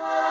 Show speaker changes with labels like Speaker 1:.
Speaker 1: Oh.